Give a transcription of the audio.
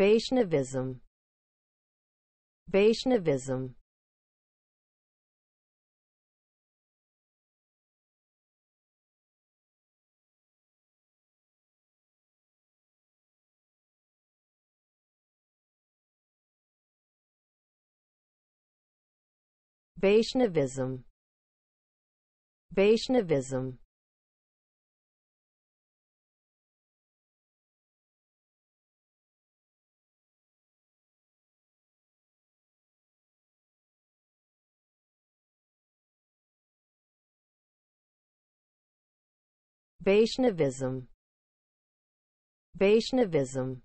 Vaishnavism. Vaishnavism. Vaishnavism. Vaishnavism Vaishnavism. Vaishnavism